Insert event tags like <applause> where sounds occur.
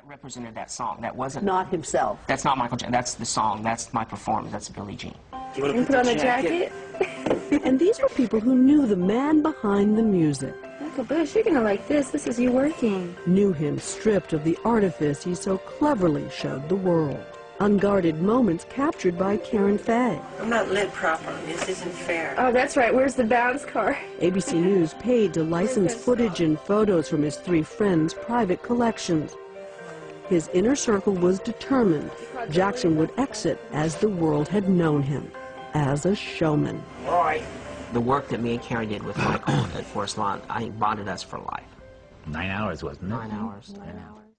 That represented that song. That wasn't. Not himself. That's not Michael Jackson. That's the song. That's my performance. That's Billie Jean. You want You put on a jacket? <laughs> And these were people who knew the man behind the music, Michael Bush, you're gonna like this. This is you working. knew him stripped of the artifice he so cleverly showed the world. Unguarded moments captured by Karen Faye. I'm not lit properly. This isn't fair. Oh, that's right. Where's the bounce card? <laughs> ABC News paid to license footage and photos from his three friends' private collections. His inner circle was determined Jackson would exit as the world had known him, as a showman. Roy. The work that me and Karen did with Michael <clears throat> at Forest Lawn, I think bonded us for life. Nine hours, wasn't it? Nine hours. Nine hours.